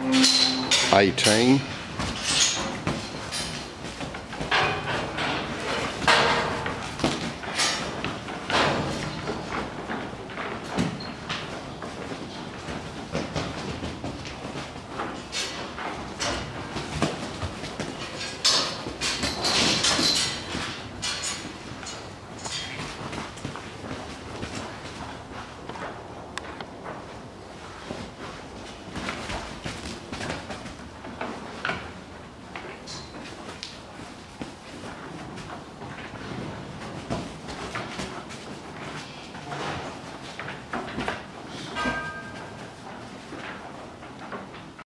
18